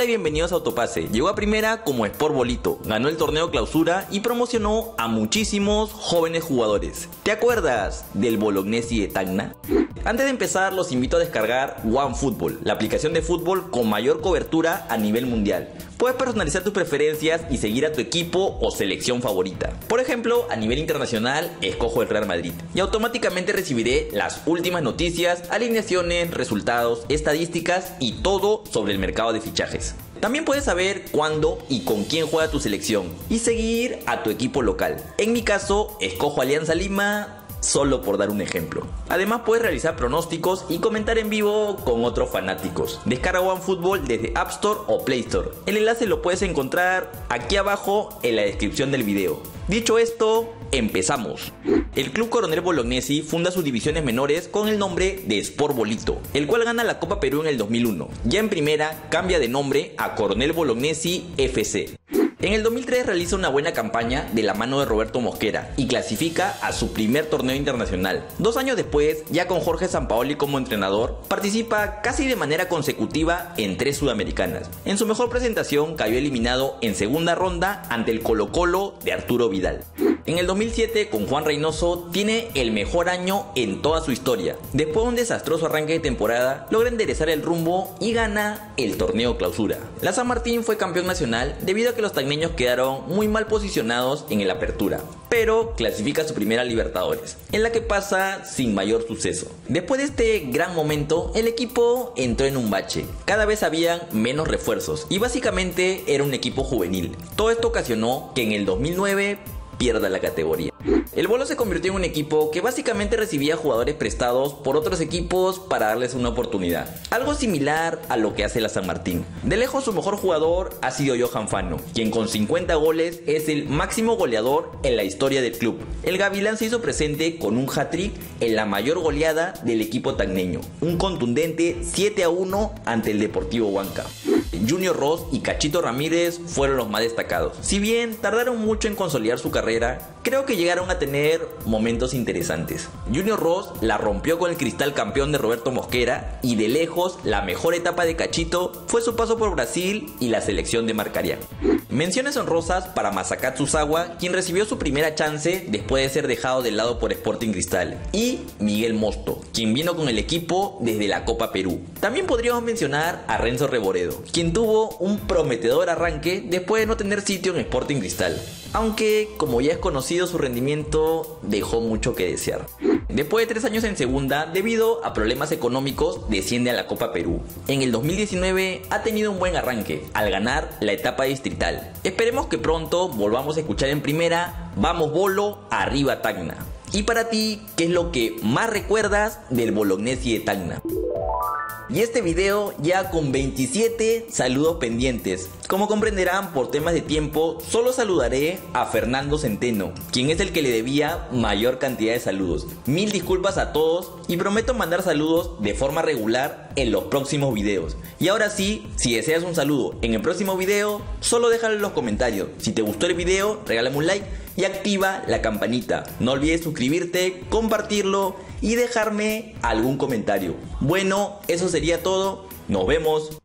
Hola y bienvenidos a Autopase. Llegó a primera como Sport Bolito, ganó el torneo clausura y promocionó a muchísimos jóvenes jugadores. ¿Te acuerdas del Bolognesi de Tacna? Antes de empezar, los invito a descargar OneFootball, la aplicación de fútbol con mayor cobertura a nivel mundial. Puedes personalizar tus preferencias y seguir a tu equipo o selección favorita. Por ejemplo, a nivel internacional, escojo el Real Madrid y automáticamente recibiré las últimas noticias, alineaciones, resultados, estadísticas y todo sobre el mercado de fichajes. También puedes saber cuándo y con quién juega tu selección y seguir a tu equipo local. En mi caso, escojo Alianza Lima, solo por dar un ejemplo. Además puedes realizar pronósticos y comentar en vivo con otros fanáticos. Descarga OneFootball desde App Store o Play Store. El enlace lo puedes encontrar aquí abajo en la descripción del video. Dicho esto, empezamos. El Club Coronel Bolognesi funda sus divisiones menores con el nombre de Sport Bolito, el cual gana la Copa Perú en el 2001. Ya en primera cambia de nombre a Coronel Bolognesi FC. En el 2003 realiza una buena campaña de la mano de Roberto Mosquera y clasifica a su primer torneo internacional. Dos años después, ya con Jorge Sampaoli como entrenador, participa casi de manera consecutiva en tres sudamericanas. En su mejor presentación cayó eliminado en segunda ronda ante el Colo Colo de Arturo Vidal. En el 2007, con Juan Reynoso, tiene el mejor año en toda su historia. Después de un desastroso arranque de temporada, logra enderezar el rumbo y gana el torneo clausura. La San Martín fue campeón nacional debido a que los tagneños quedaron muy mal posicionados en el apertura, pero clasifica su primera Libertadores, en la que pasa sin mayor suceso. Después de este gran momento, el equipo entró en un bache. Cada vez habían menos refuerzos y básicamente era un equipo juvenil. Todo esto ocasionó que en el 2009 pierda la categoría. El Bolo se convirtió en un equipo que básicamente recibía jugadores prestados por otros equipos para darles una oportunidad. Algo similar a lo que hace la San Martín. De lejos su mejor jugador ha sido Johan Fano, quien con 50 goles es el máximo goleador en la historia del club. El Gavilán se hizo presente con un hat-trick en la mayor goleada del equipo tagneño, un contundente 7 a 1 ante el Deportivo Huanca. Junior Ross y Cachito Ramírez fueron los más destacados. Si bien tardaron mucho en consolidar su carrera, creo que llegaron a tener momentos interesantes. Junior Ross la rompió con el cristal campeón de Roberto Mosquera y de lejos la mejor etapa de Cachito fue su paso por Brasil y la selección de Marcarián. Menciones honrosas para Masakat Susawa, quien recibió su primera chance después de ser dejado de lado por Sporting Cristal, y Miguel Mosto, quien vino con el equipo desde la Copa Perú. También podríamos mencionar a Renzo Reboredo, quien tuvo un prometedor arranque después de no tener sitio en Sporting Cristal, aunque como ya es conocido su rendimiento dejó mucho que desear. Después de tres años en segunda, debido a problemas económicos, desciende a la Copa Perú. En el 2019 ha tenido un buen arranque al ganar la etapa distrital. Esperemos que pronto volvamos a escuchar en primera, vamos Bolo, arriba Tacna. Y para ti, ¿qué es lo que más recuerdas del Bolognesi de Tacna? Y este video ya con 27 saludos pendientes. Como comprenderán, por temas de tiempo, solo saludaré a Fernando Centeno, quien es el que le debía mayor cantidad de saludos. Mil disculpas a todos y prometo mandar saludos de forma regular en los próximos videos. Y ahora sí, si deseas un saludo en el próximo video, solo déjalo en los comentarios. Si te gustó el video, regálame un like y activa la campanita. No olvides suscribirte, compartirlo y dejarme algún comentario. Bueno, eso sería todo. Nos vemos.